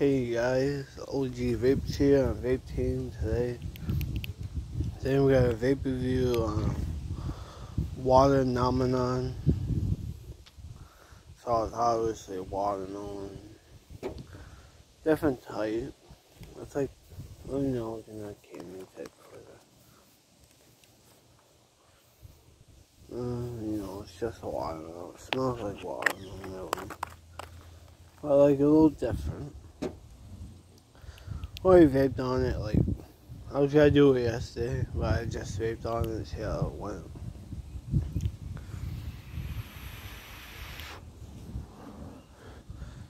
Hey guys, OG Vapes here on Vape Team today. Today we got a vape review on Water Nomenon. So it's obviously watermelon. Different type. It's like, you know, in that gaming type flavor. Uh, you know, it's just watermelon. It smells like watermelon. But like a little different. Already vaped on it, like, I was gonna do it yesterday, but I just vaped on it and see how it went.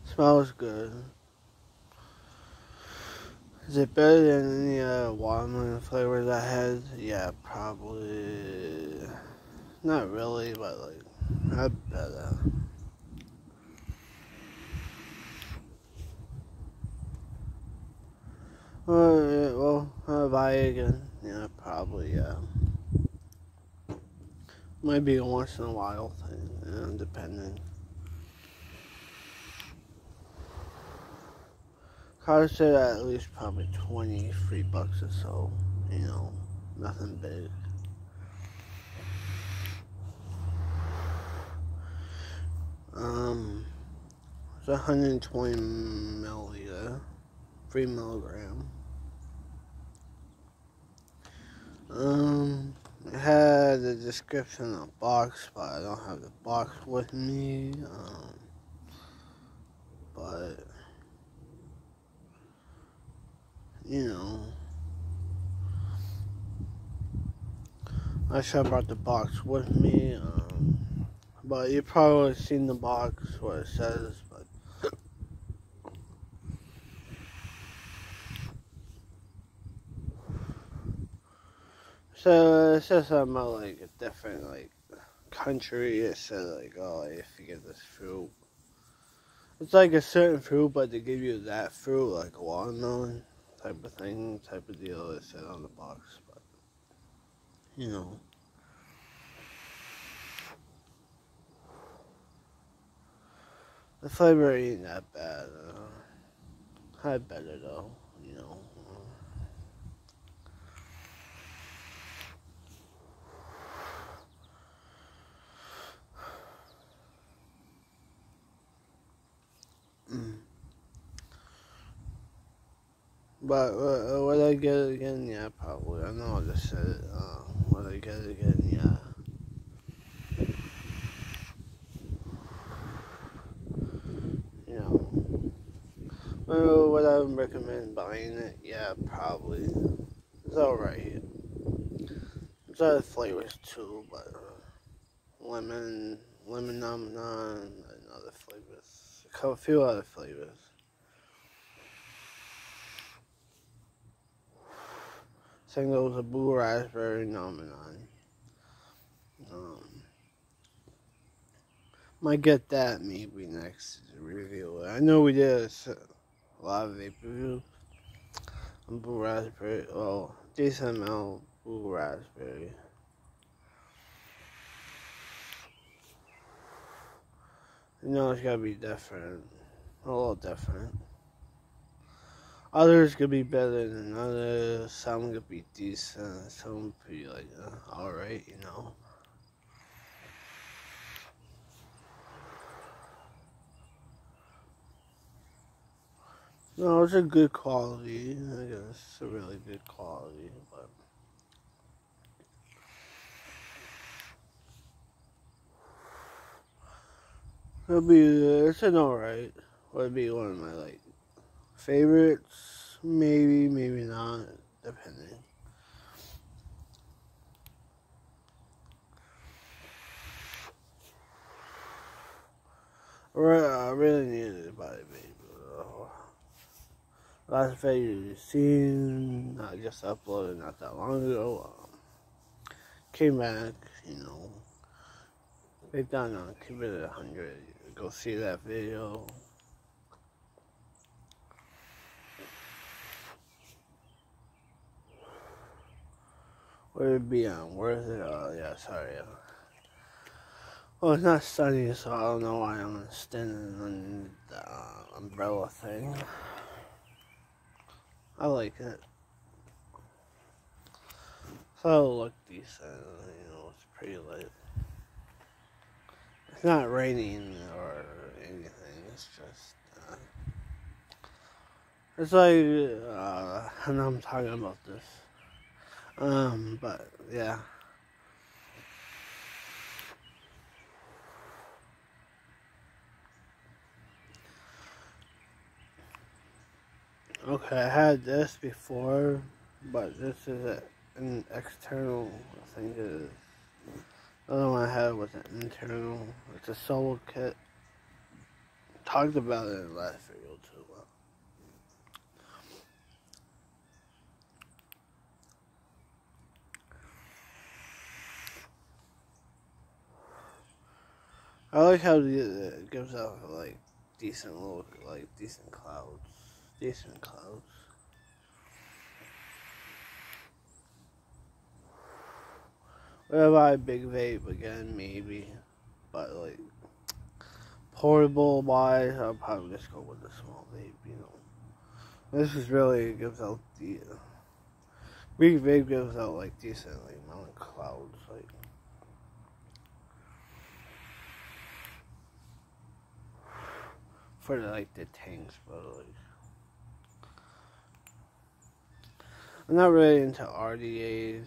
Smells good. Is it better than any uh, watermelon flavors I had? Yeah, probably. Not really, but like, not better. Uh, well, I'll buy again. Yeah, probably, yeah. Might be a once in a while thing, yeah, depending. Cost it at least probably 23 bucks or so, you know, nothing big. Um, it's 120 milliliter, 3 milligram. Um, it had the description on the box, but I don't have the box with me. Um, but you know, I should have brought the box with me. Um, but you probably seen the box what it says, but So it says something about like a different like country. It said like, oh, if you get this fruit, it's like a certain fruit, but they give you that fruit, like a watermelon type of thing, type of deal. It said on the box, but you know. The flavor ain't that bad. Uh, had better though, you know. But uh, would I get it again? Yeah, probably. I know I just said it. Uh, would I get it again? Yeah. You know. Well, would I recommend buying it? Yeah, probably. It's alright. There's other flavors too, but uh, lemon, lemon nom nom, and other flavors. A few other flavors. Single was a blue raspberry nomenon. Um, might get that maybe next review. I know we did a, lot of vape reviews on blue raspberry. Well, decent amount blue raspberry. You know it's gotta be different. A little different. Others could be better than others. Some could be decent. Some could be like uh, alright, you know. No, it's a good quality. I guess it's a really good quality, but. It'll be, it's an alright. Would be one of my like Favorites? Maybe, maybe not, depending. I really needed buy it, baby. Last video you seen, I just uploaded not that long ago. Um, came back, you know. They done on keep it at 100. Go see that video. Would it be on? Where is it? Oh, yeah, sorry. Well, it's not sunny, so I don't know why I'm standing on the uh, umbrella thing. I like it. So it'll look decent, you know, it's pretty light. It's not raining or anything, it's just, uh, it's like, uh, I'm talking about this. Um, but, yeah. Okay, I had this before, but this is an external, it is. The other one I had was an internal. It's a solo kit. Talked about it last video too. I like how it gives out like decent look, like decent clouds decent clouds. What about big vape again? Maybe, but like portable wise, I'll probably just go with the small vape. You know, this is really gives out the uh, big vape gives out like decent like amount clouds like. For like the tanks, but like I'm not really into RDAs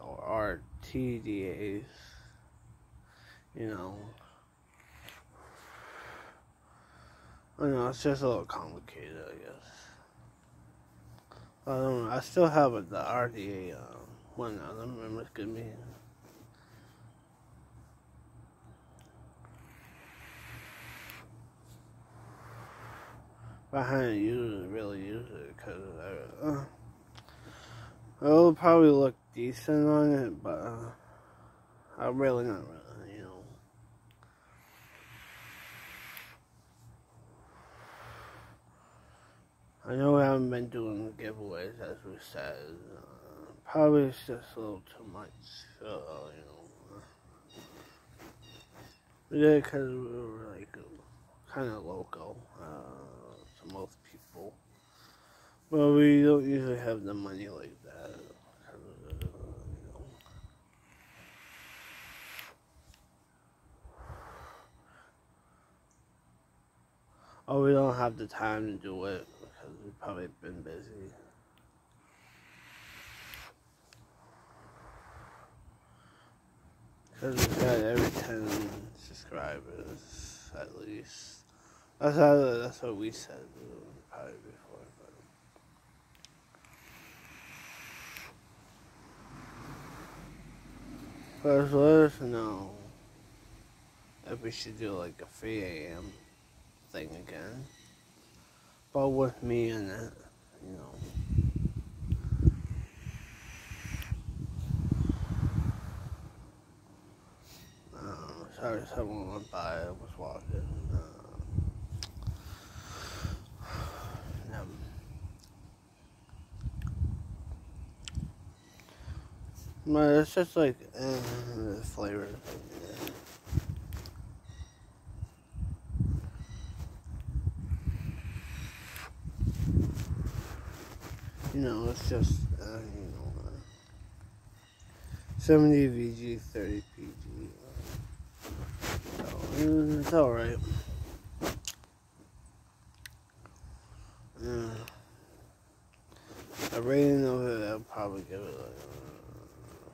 or RTDAs. You know. I know, it's just a little complicated, I guess. I don't know. I still have the RDA uh, one. I don't remember it's good me. I used it, really used it because I. Uh, It'll probably look decent on it, but uh, I'm really not really, you know. I know we haven't been doing giveaways as we said. Uh, probably it's just a little too much, uh, you know. We did because we were like kind of local uh, most people. Well, we don't usually have the money like that. Oh, we don't have the time to do it because we've probably been busy. Because we've got every 10 subscribers at least. That's how, that's what we said probably before. But first, let us know if we should do like a 3 a.m thing again. But with me in it, you know. Um, sorry, someone went by. I was walking. Uh, um, but it's just like uh, flavor. you know, it's just, uh, you know, uh, 70 VG, 30 PG. So, it's alright. Yeah. A rating of it, I'll probably give it like,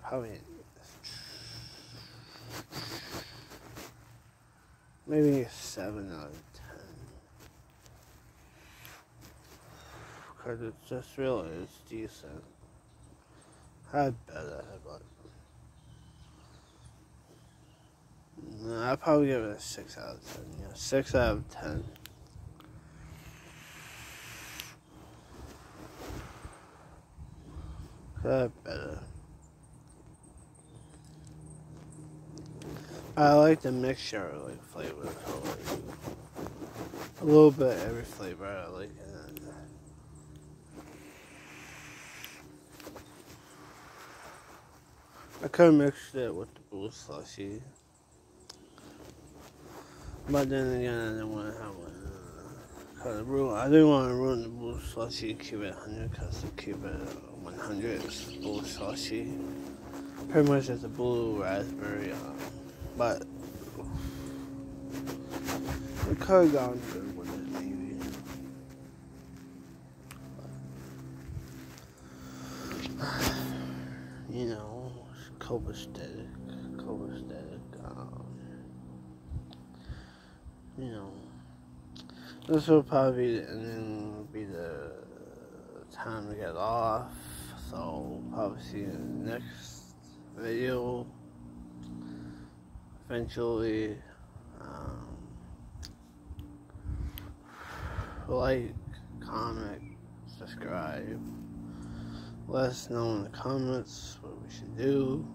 uh, probably maybe 7 out of ten. because it's just really it's decent. I'd better, but no, I'd probably give it a six out of ten. Yeah, six out of ten. I'd better. I like the mixture of like flavor like, a little bit every flavor I like. I could have mixed it with the blue slushy. But then again, I didn't want to have one. Blue, I didn't want to ruin the blue slushy. Keep it 100 because to keep it 100 it's blue slushy. Pretty much it's a blue raspberry, um, but it could have gone good with it maybe. you know, copacetic, copacetic, um, you know, this will probably be the ending, will be the time to get off, so probably see you in the next video, eventually, um, like, comment, subscribe. Let us know in the comments what we should do.